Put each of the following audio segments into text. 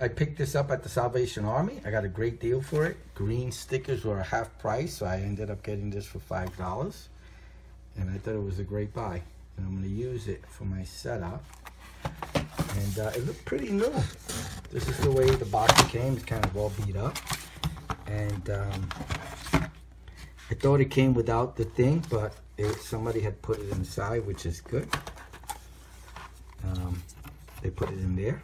I picked this up at the Salvation Army. I got a great deal for it. Green stickers were a half price, so I ended up getting this for five dollars. And I thought it was a great buy. And I'm gonna use it for my setup. And uh, it looked pretty new. This is the way the box came. It's kind of all beat up. And um, I thought it came without the thing, but it, somebody had put it inside, which is good. Um, they put it in there.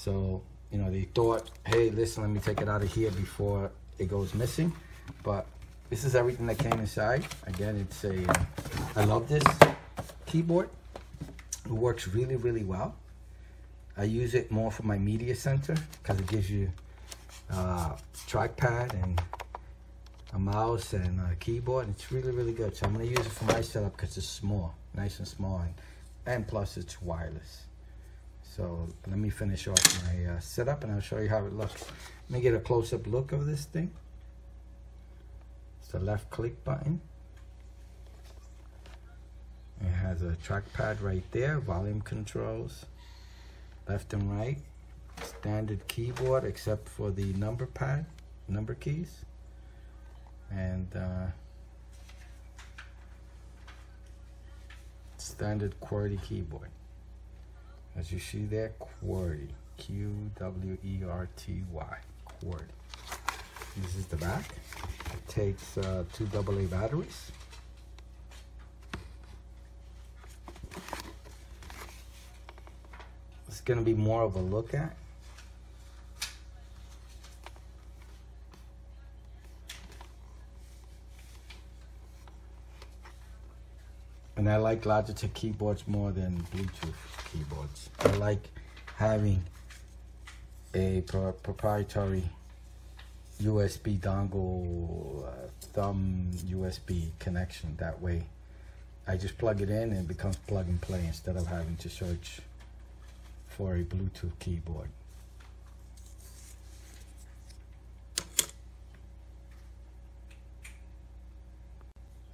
So, you know, they thought, hey, listen, let me take it out of here before it goes missing. But this is everything that came inside. Again, it's a. Uh, I love this keyboard. It works really, really well. I use it more for my media center because it gives you uh, trackpad and a mouse and a keyboard. It's really, really good. So I'm going to use it for my setup because it's small, nice and small, and, and plus it's wireless. So let me finish off my uh, setup and I'll show you how it looks. Let me get a close-up look of this thing. It's the left click button. It has a trackpad right there, volume controls, left and right. Standard keyboard except for the number pad, number keys and uh, standard QWERTY keyboard. As you see there, QWERTY, Q-W-E-R-T-Y, QWERTY. This is the back. It takes uh, two AA batteries. It's going to be more of a look at. And I like Logitech keyboards more than Bluetooth keyboards. I like having a pro proprietary USB dongle, uh, thumb USB connection. That way, I just plug it in and it becomes plug and play instead of having to search for a Bluetooth keyboard.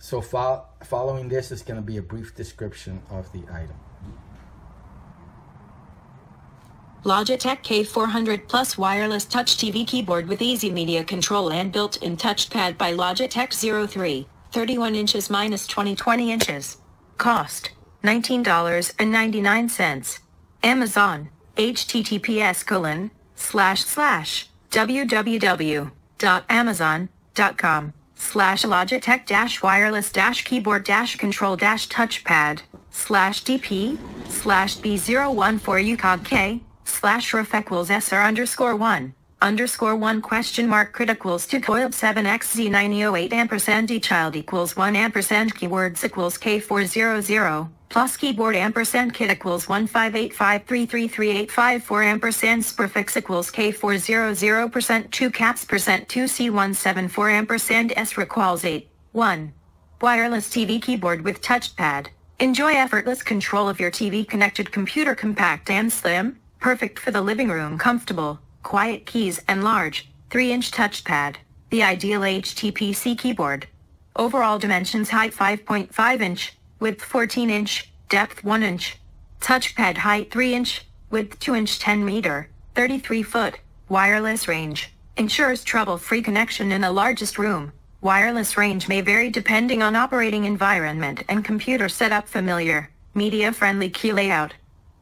So fo following this is going to be a brief description of the item. Logitech K400 Plus wireless touch TV keyboard with easy media control and built-in touchpad by Logitech 03, 31 inches minus 20 20 inches. Cost $19.99. Amazon, https colon, slash slash, www.amazon.com slash Logitech dash wireless dash keyboard dash control dash touchpad slash DP slash B014 UCOG K slash ref equals SR underscore 1 underscore 1 question mark crit criticals to coiled 7XZ908 ampersand D child equals 1 ampersand keywords equals K400 plus keyboard ampersand kit equals 15853333854 ampersand prefix equals K400 percent 2 caps percent 2C174 ampersand S equals 8 1 wireless TV keyboard with touchpad. Enjoy effortless control of your TV connected computer compact and slim. Perfect for the living room comfortable quiet keys and large 3-inch touchpad. The ideal HTPC keyboard. Overall dimensions height 5.5 inch width 14 inch, depth 1 inch. Touchpad height 3 inch, width 2 inch 10 meter, 33 foot. Wireless range. Ensures trouble-free connection in the largest room. Wireless range may vary depending on operating environment and computer setup familiar, media-friendly key layout.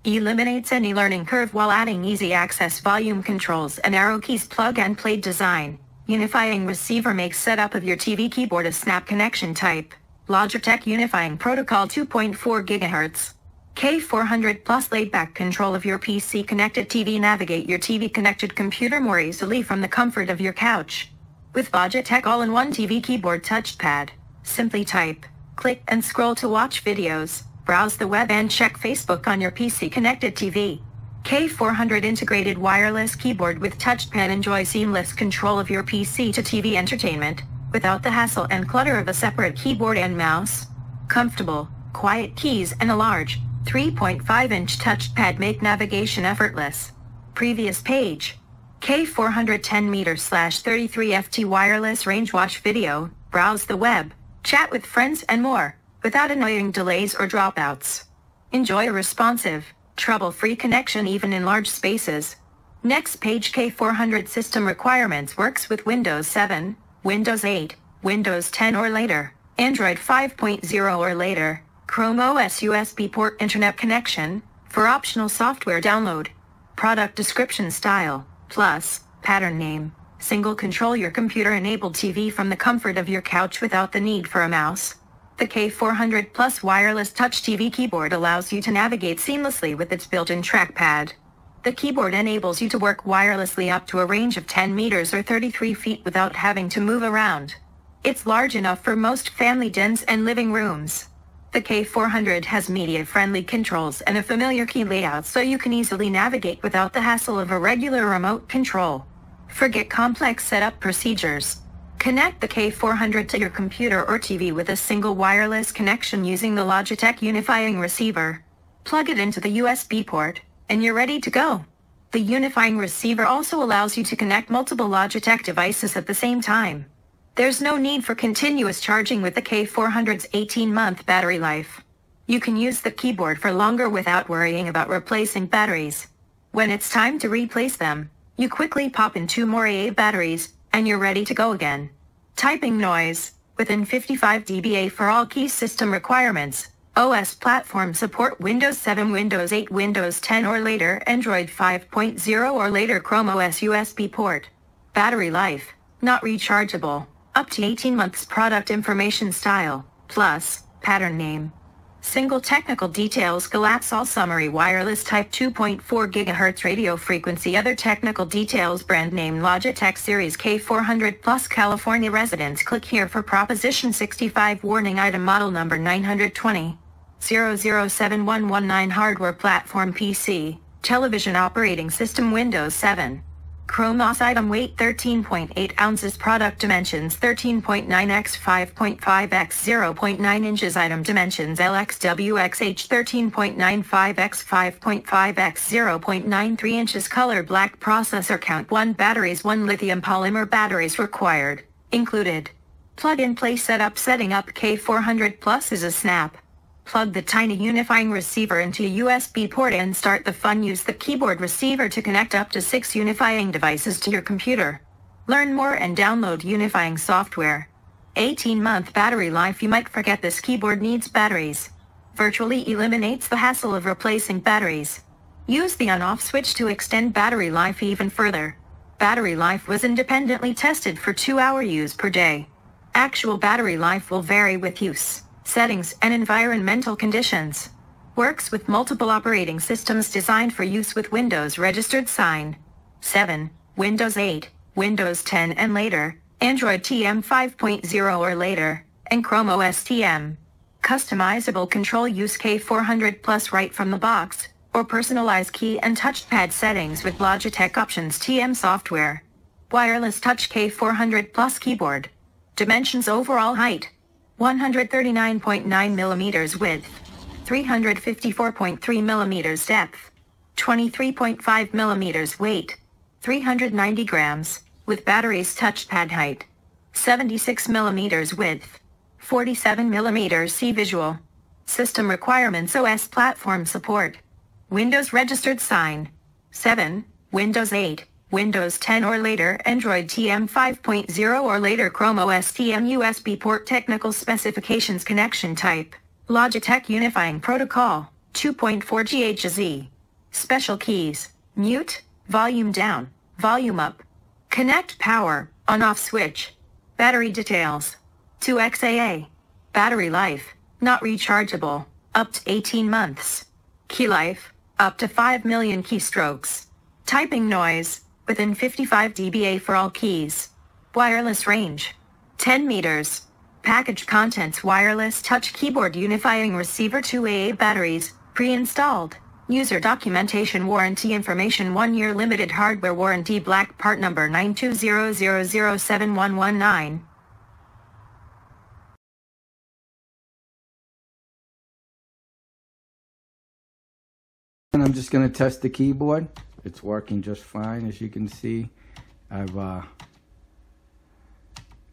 Eliminates any learning curve while adding easy access volume controls and arrow keys plug-and-play design. Unifying receiver makes setup of your TV keyboard a snap connection type. Logitech Unifying Protocol 2.4 GHz. K400 Plus laid-back control of your PC connected TV Navigate your TV connected computer more easily from the comfort of your couch. With Logitech all-in-one TV keyboard touchpad, simply type, click and scroll to watch videos, browse the web and check Facebook on your PC connected TV. K400 integrated wireless keyboard with touchpad enjoy seamless control of your PC to TV entertainment without the hassle and clutter of a separate keyboard and mouse. Comfortable, quiet keys and a large, 3.5-inch touchpad make navigation effortless. Previous page. K410 meter slash 33 FT wireless range watch video, browse the web, chat with friends and more, without annoying delays or dropouts. Enjoy a responsive, trouble-free connection even in large spaces. Next page K400 system requirements works with Windows 7, Windows 8, Windows 10 or later, Android 5.0 or later, Chrome OS USB port internet connection, for optional software download. Product description style, plus, pattern name, single control your computer enabled TV from the comfort of your couch without the need for a mouse. The K400 Plus wireless touch TV keyboard allows you to navigate seamlessly with its built-in trackpad. The keyboard enables you to work wirelessly up to a range of 10 meters or 33 feet without having to move around. It's large enough for most family dens and living rooms. The K400 has media-friendly controls and a familiar key layout so you can easily navigate without the hassle of a regular remote control. Forget complex setup procedures. Connect the K400 to your computer or TV with a single wireless connection using the Logitech unifying receiver. Plug it into the USB port, and you're ready to go. The unifying receiver also allows you to connect multiple Logitech devices at the same time. There's no need for continuous charging with the K400's 18-month battery life. You can use the keyboard for longer without worrying about replacing batteries. When it's time to replace them, you quickly pop in two more AA batteries, and you're ready to go again. Typing noise, within 55 dBA for all key system requirements. OS platform support Windows 7, Windows 8, Windows 10 or later, Android 5.0 or later Chrome OS USB port. Battery life, not rechargeable, up to 18 months product information style, plus, pattern name. Single technical details collapse all summary wireless type 2.4 GHz radio frequency other technical details brand name Logitech Series K400 Plus California residents click here for Proposition 65 warning item model number 920 007119 hardware platform PC television operating system Windows 7 Chrome OS item weight 13.8 ounces. Product dimensions 13.9 x 5.5 x 0.9 inches. Item dimensions LXWXH 13.95 x 5.5 x 0.93 inches. Color black. Processor count 1 batteries 1 lithium polymer batteries required. Included. Plug-in play setup. Setting up K400 Plus is a snap Plug the tiny unifying receiver into a USB port and start the fun. Use the keyboard receiver to connect up to six unifying devices to your computer. Learn more and download unifying software. 18-month battery life You might forget this keyboard needs batteries. Virtually eliminates the hassle of replacing batteries. Use the on-off switch to extend battery life even further. Battery life was independently tested for 2-hour use per day. Actual battery life will vary with use settings, and environmental conditions. Works with multiple operating systems designed for use with Windows registered sign. 7. Windows 8, Windows 10 and later, Android TM 5.0 or later, and Chrome OS TM. Customizable control use K400 Plus right from the box, or personalize key and touchpad settings with Logitech Options TM software. Wireless Touch K400 Plus keyboard. Dimensions overall height, 139.9 millimeters width, 354.3 millimeters depth, 23.5 millimeters weight, 390 grams, with batteries touchpad height, 76 millimeters width, 47 millimeters see visual. System requirements OS platform support. Windows registered sign. 7. Windows 8. Windows 10 or later, Android TM 5.0 or later, Chrome OS TM USB port technical specifications connection type, Logitech Unifying Protocol, 2.4 GHz. Special keys, mute, volume down, volume up, connect power, on-off switch, battery details, 2XAA, battery life, not rechargeable, up to 18 months, key life, up to 5 million keystrokes, typing noise, within 55 dBA for all keys. Wireless range. 10 meters. Package contents wireless touch keyboard unifying receiver 2 AA batteries, pre-installed. User documentation warranty information 1 year limited hardware warranty black part number 920007119. And I'm just going to test the keyboard. It's working just fine, as you can see. I've uh,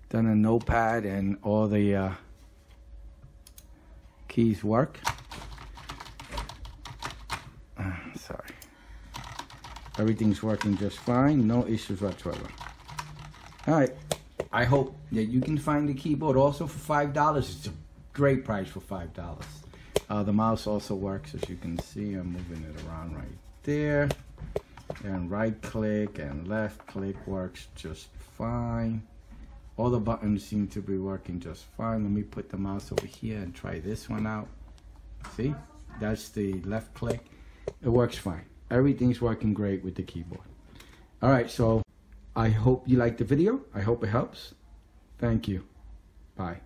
done a notepad and all the uh, keys work. Uh, sorry. Everything's working just fine. No issues whatsoever. All right. I hope that you can find the keyboard also for five dollars. It's a great price for five dollars. Uh, the mouse also works as you can see. I'm moving it around right there. And right click and left click works just fine. All the buttons seem to be working just fine. Let me put the mouse over here and try this one out. See, that's the left click. It works fine. Everything's working great with the keyboard. All right, so I hope you liked the video. I hope it helps. Thank you. Bye.